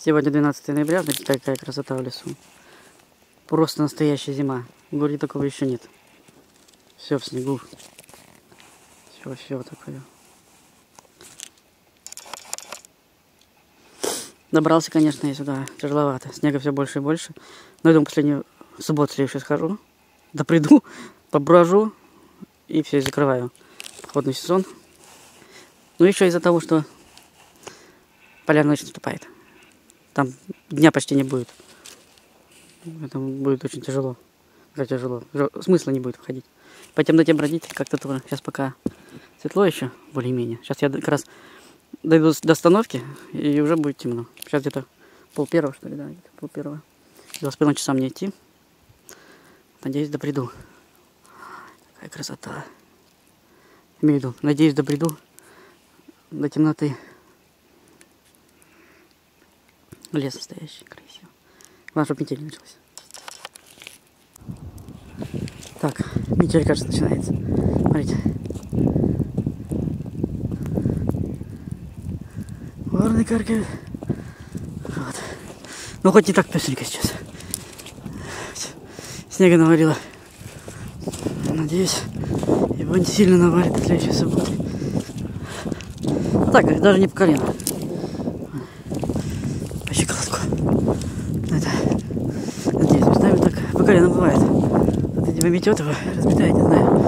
Сегодня 12 ноября, смотрите, какая красота в лесу. Просто настоящая зима. В городе такого еще нет. Все в снегу. Все, все такое. Добрался, конечно, я сюда тяжеловато. Снега все больше и больше. Но я думаю, последнюю субботу следующую схожу. Да приду, поброжу и все, закрываю походный сезон. Ну, еще из-за того, что полярная ночь наступает. Там дня почти не будет. Это будет очень тяжело. Да, тяжело. Смысла не будет входить. По темноте бродить как-то тоже. Сейчас пока светло еще, более-менее. Сейчас я как раз дойду до остановки, и уже будет темно. Сейчас где-то пол первого, что ли, да, пол первого. До с часа мне идти. Надеюсь, доприду. Какая красота. Имею в виду, надеюсь, доприду до темноты. Лес настоящий, красиво. Главное, чтобы метель началась. Так, метель, кажется, начинается. Смотрите. Вороны каркают. Вот. Ну, хоть не так песенько сейчас. Снега навалило. Надеюсь, его не сильно навалит в следующей субботе. Так, даже не по колено. Щиколотку. Это, надеюсь, местами так по колено бывает. Вот эти метет его, разбитает, не знаю.